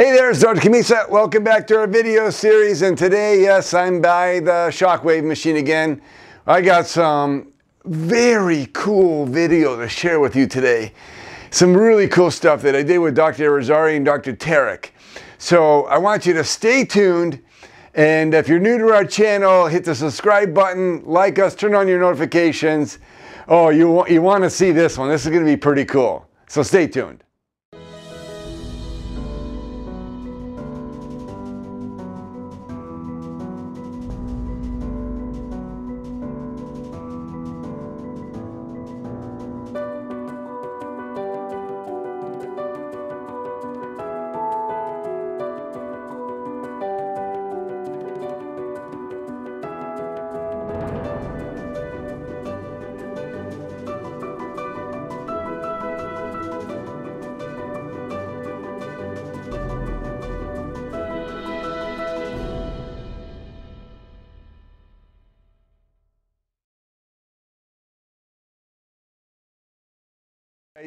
Hey there, it's Dr. Cammisa. Welcome back to our video series. And today, yes, I'm by the Shockwave machine again. I got some very cool video to share with you today. Some really cool stuff that I did with Dr. Irizarry and Dr. Tarek. So I want you to stay tuned. And if you're new to our channel, hit the subscribe button, like us, turn on your notifications. Oh, you, you want to see this one. This is going to be pretty cool. So stay tuned.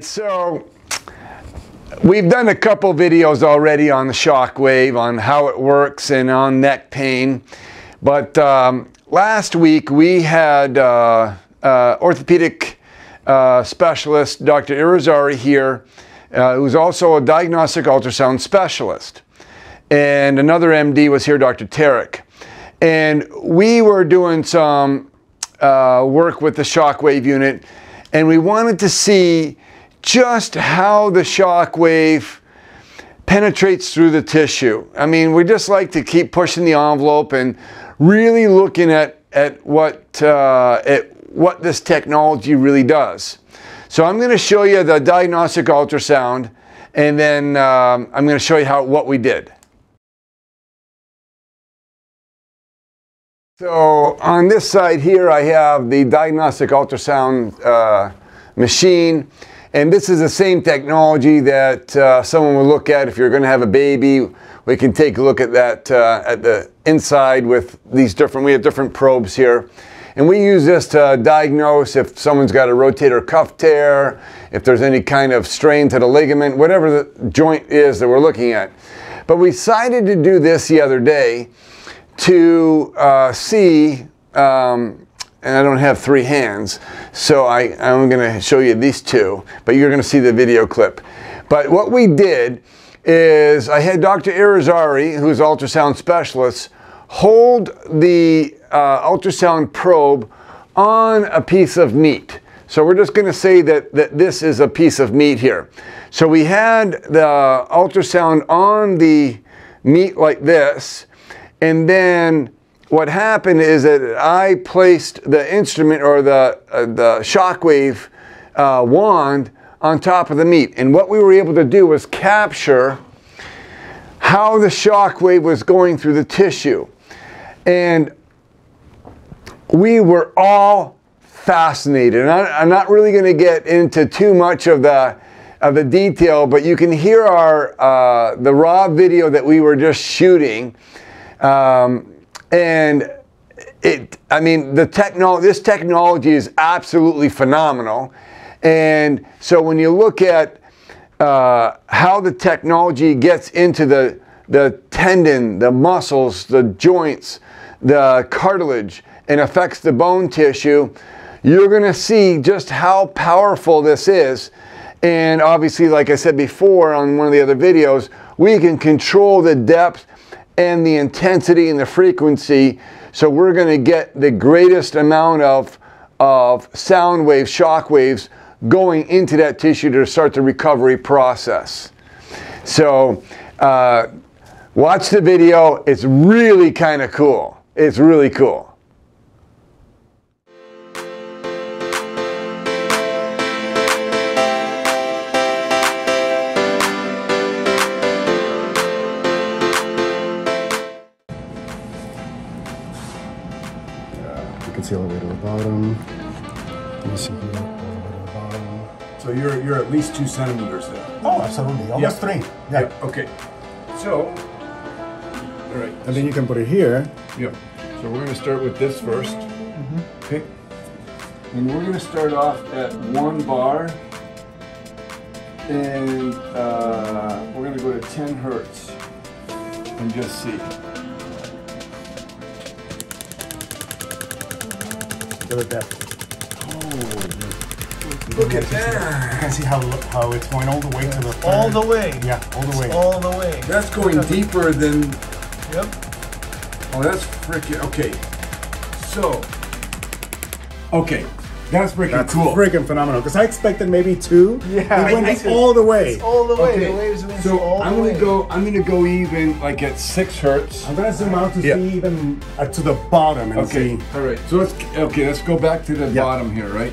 So we've done a couple videos already on the shockwave, on how it works and on neck pain. But um, last week we had uh, uh, orthopedic uh, specialist, Dr. Irizarry here, uh, who's also a diagnostic ultrasound specialist. And another MD was here, Dr. Tarek. And we were doing some uh, work with the shockwave unit and we wanted to see just how the shock wave penetrates through the tissue. I mean, we just like to keep pushing the envelope and really looking at, at, what, uh, at what this technology really does. So I'm going to show you the diagnostic ultrasound and then um, I'm going to show you how, what we did. So on this side here I have the diagnostic ultrasound uh, machine. And this is the same technology that uh, someone would look at if you're going to have a baby. We can take a look at that uh, at the inside with these different, we have different probes here. And we use this to diagnose if someone's got a rotator cuff tear, if there's any kind of strain to the ligament, whatever the joint is that we're looking at. But we decided to do this the other day to uh, see um, and I don't have three hands, so I, I'm going to show you these two, but you're going to see the video clip. But what we did is I had Dr. Irizarry, who's ultrasound specialist, hold the uh, ultrasound probe on a piece of meat. So we're just going to say that, that this is a piece of meat here. So we had the ultrasound on the meat like this, and then what happened is that I placed the instrument or the, uh, the shockwave uh, wand on top of the meat. And what we were able to do was capture how the shockwave was going through the tissue. And we were all fascinated. And I, am not really going to get into too much of the of the detail, but you can hear our uh, the raw video that we were just shooting. Um, and it, I mean, the techno, this technology is absolutely phenomenal. And so when you look at uh, how the technology gets into the, the tendon, the muscles, the joints, the cartilage, and affects the bone tissue, you're going to see just how powerful this is. And obviously, like I said before on one of the other videos, we can control the depth and the intensity and the frequency. So we're going to get the greatest amount of, of sound waves, shock waves going into that tissue to start the recovery process. So uh, watch the video. It's really kind of cool. It's really cool. Can see all the way to the bottom. You see here, the way to the bottom. So you're you're at least two centimeters there. Oh, absolutely, almost three. Yeah. yeah. Okay. So, all right. And then you can put it here. Yep. So we're going to start with this 1st mm -hmm. Okay. And we're going to start off at one bar. and uh, we're gonna go to 10 hertz and just see. Oh, look at that. Look at that. You can see how how it's going all the way to the All the way. Yeah, all the way. All the way. That's going deeper than. Yep. Oh, that's freaking okay. So. Okay, that's freaking That's cool. freaking phenomenal. Because I expected maybe two. Yeah, It went I- I- all the way. It's all the way. Okay, The waves went so all I'm the gonna way. go. I'm gonna go even like at six hertz. I'm gonna zoom out to Yeah. see even uh, to the bottom and Okay, see all right. So let's okay. Let's go back to the Yeah. bottom here, right?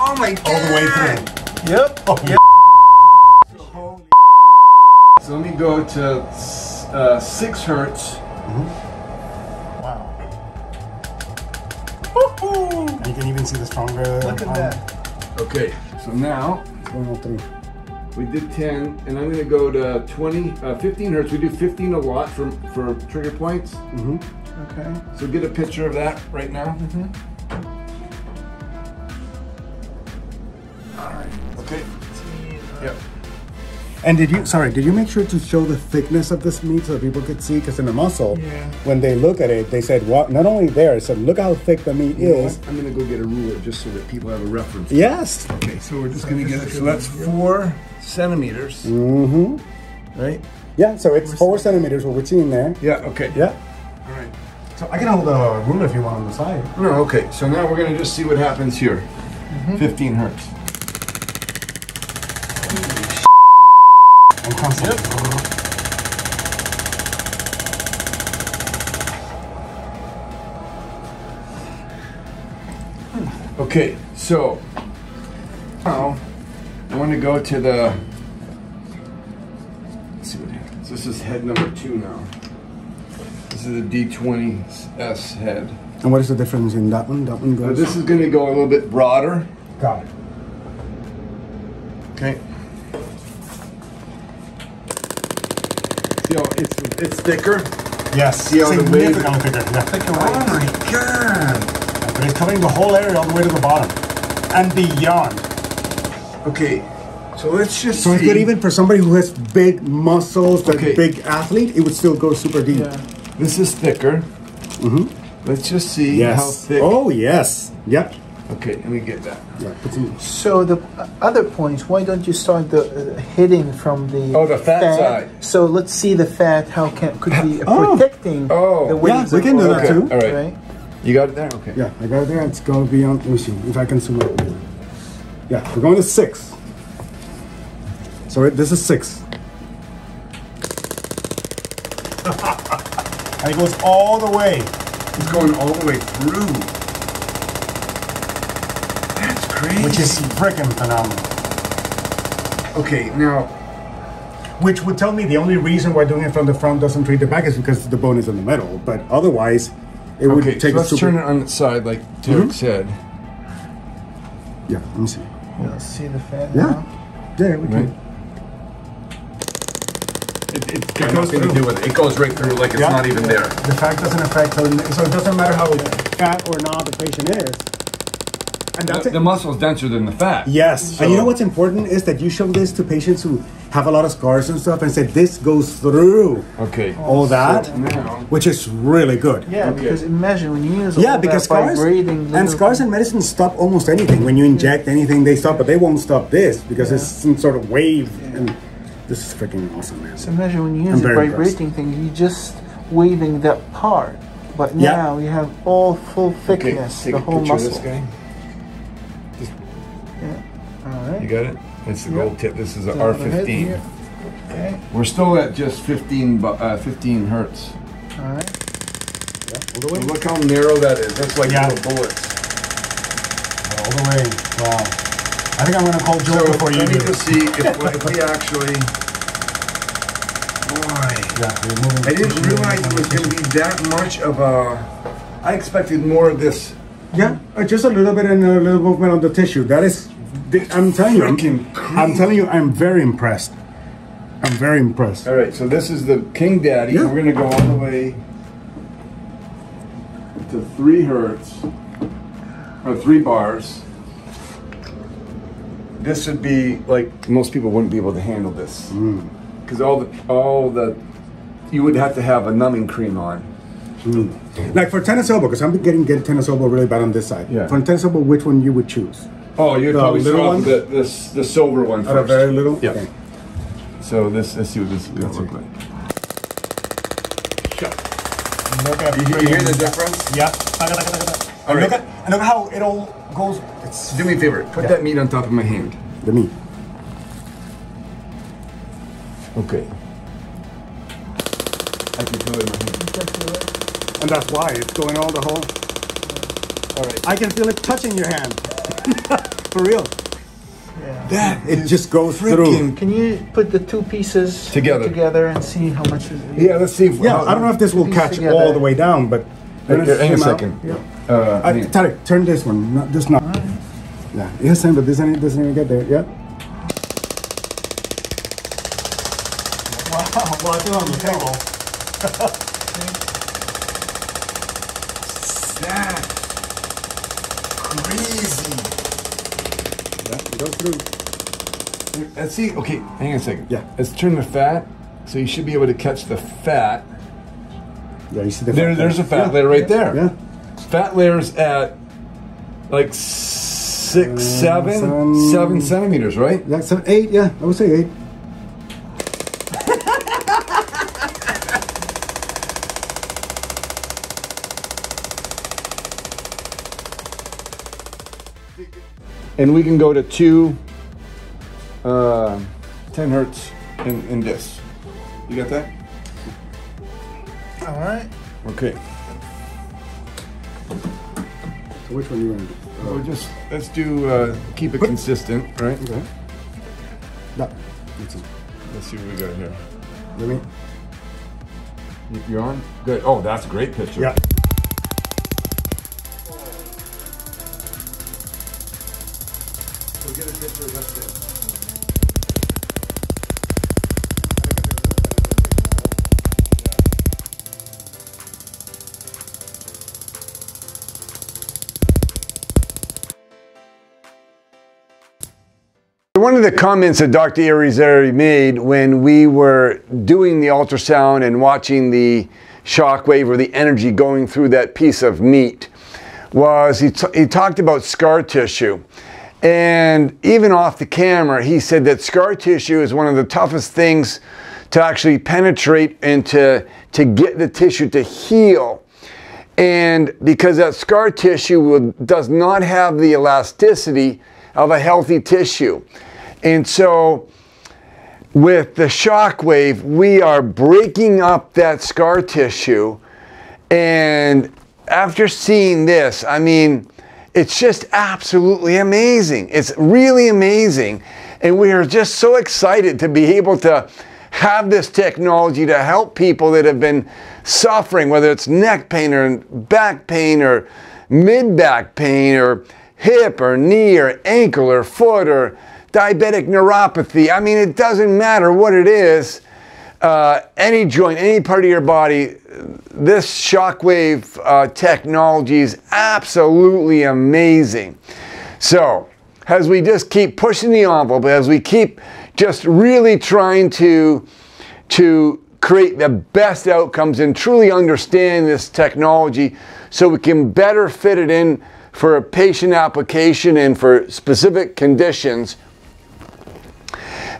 Oh my god! all the way through. Yep. Oh, yep. So let me go to uh, six hertz. Wow. See the stronger. Look at um, that. Okay, so now it's going all through. we did 10, and I'm gonna go to 20, uh, 15 hertz. We do 15 a lot for for trigger points. Okay. So get a picture of that right now. All And did you, sorry, did you make sure to show the thickness of this meat so that people could see? Because in the muscle, Yeah. when they look at it, they said, what? Not only there, it said, look how thick the meat You is. I'm gonna go get a ruler just so that people have a reference. Yes. Okay, so we're just gonna get it. So that's four centimeters, Mm-hmm. right? Yeah, so it's four centimeters, what we're seeing there. Yeah. Okay. Yeah. All right. So I can hold the ruler if you want on the side. No. Okay. So now we're gonna just see what happens here. 15 hertz. And constant. Okay, so now I want to go to the. Let's see what happens. This is head number two now. This is a D20S head. And what is the difference in that one? That one goes. this is going to go a little bit broader. Got it. Okay. See how it's it's thicker. Yes. See how the wave- significantly thicker. Yeah. Thicker Oh waves. my god! But it's covering the whole area all the way to the bottom and beyond. Okay, so let's just So it's see. good even for somebody who has big muscles, like Okay. big athlete, it would still go super deep. Yeah. This is thicker. Mm-hmm. Let's just see how thick. Oh yes. Yep. Okay, let me get that. Yeah. Put. So the other points, why don't you start the uh, hitting from the Oh, the fat side. So let's see the fat. How can could be Oh. protecting Oh. the Yeah, we can do of- that too. All right. Right. You got it there? Okay. Yeah, I got it there. It's gonna be on. Let me see if I can zoom out. Yeah, we're going to six. So it, this is six. and it goes all the way. It's going all the way through. That's crazy. which is freaking phenomenal. okay. Now, Which would tell me the only reason why doing it from the front doesn't treat the back is because the bone is in the middle. But otherwise, it would okay. So take a let's super. turn it on its side, like Derek mm-hmm. said. Yeah, let me see. Yeah, see the fat. Yeah, now? there we Right. can. It, it, got nothing to do with it. It goes right through, like it's Yeah. there. The fat doesn't affect, so, so it doesn't matter how fat or not the patient is. And that's The, it. the muscle is denser than the fat. Yes, and you know what's important is that you show this to patients who have a lot of scars and stuff, and say this goes through Okay. Oh, all that, So which is really good. Yeah, Okay. because imagine when you use Yeah, all because that scars vibrating and little- scars in medicine stop almost anything. When you inject anything, they stop, but they won't stop this because it's some sort of wave. And this is freaking awesome, man. So imagine when you I'm use a very vibrating thing, you just waving that part, but Yeah. now you have all full thickness, take the a whole picture muscle. Right. You got it? It's the Yeah. gold tip. This is a So the head R15. Okay. We're still at just 15, uh, 15 hertz. All right. All the way. Look how narrow that is. That's like Yeah. little bullets. All the way. Wow. I think I'm gonna call Joe So before you let me do. just see if, if we actually. Boy, Yeah, we're moving I didn't realize it was going to be that much of a. I expected more of this. Yeah, uh, just a little bit and a little movement on the tissue. That is, I'm telling you, I'm, I'm telling you, I'm very impressed. I'm very impressed. All right, so this is the King Daddy. Yeah. We're going to go all the way to three hertz or three bars. this would be like most people wouldn't be able to handle this because all the all the you would have to have a numbing cream on. Hmm. Like for tennis elbow, because I'm getting getting tennis elbow really bad on this side. Yeah. For tennis elbow, which one you would choose? Oh, you'd The probably little start one? off with the, this the silver one Out of very little. Yeah. Okay. So this let's see what this is gonna look like. Look at You, you hear the difference? Yeah. And All right. look at and look how it all goes. It's Do me a favor. Put that meat on top of my hand. the meat. Okay. I can feel it in my hand. And that's why it's going all the whole. All right. I can feel it touching your hand. For real. Yeah. That It just goes through. Can you put the two pieces Together. together and see how much is Yeah, let's see. If, Yeah, I don't know if this will Piece catch together. all the way down, but. Hang Let it hang a out. second. Yeah. Uh, Uh, hang- Tarek, turn this one. Not, just not. Yeah. Yes, but this ain't, doesn't even get there. Yeah. Wow. Well, I feel on the table. That crazy. Yeah, goes through. Let's see. Okay, hang on a second. Yeah. Let's turn the fat. So you should be able to catch the fat. Yeah, you see the There, there's a fat Yeah. layer right there. Yeah. Fat layer's at like six, uh, seven, seven- seven centimeters, right? Yeah, seven, eight. Yeah, I would say eight. And we can go to two, uh, 10 hertz in, in this. You got that? All right. Okay. So which one you want to do? We'll just let's do uh, keep it consistent, right? Okay. That. That's it. Let's see what we got here. Let me. You- You're on. Good. Oh, that's a great picture. Yeah. Get a picture of. One of the comments that Dr. Irizarry made when we were doing the ultrasound and watching the shock wave or the energy going through that piece of meat was he, he talked about scar tissue. And even off the camera, he said that scar tissue is one of the toughest things to actually penetrate and to, to get the tissue to heal. And because that scar tissue will, does not have the elasticity of a healthy tissue. And so with the shock wave, we are breaking up that scar tissue. And after seeing this, I mean, it's just absolutely amazing. It's really amazing. And we are just so excited to be able to have this technology to help people that have been suffering, whether it's neck pain or back pain or mid back pain or hip or knee or ankle or foot or diabetic neuropathy. I mean, it doesn't matter what it is. Uh, any joint, any part of your body, this shockwave uh, technology is absolutely amazing. So, as we just keep pushing the envelope, as we keep just really trying to to create the best outcomes and truly understand this technology so we can better fit it in for a patient application and for specific conditions.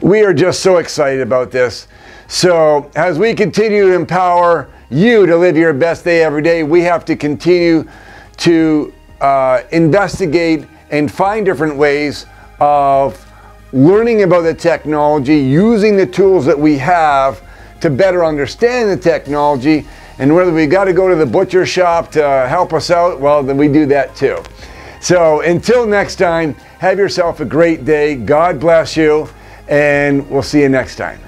We are just so excited about this. So, as we continue to empower you to live your best day every day, we have to continue to uh, investigate and find different ways of learning about the technology, using the tools that we have to better understand the technology. And whether we got to go to the butcher shop to help us out, well, then we do that too. So until next time, have yourself a great day. God bless you, and we'll see you next time.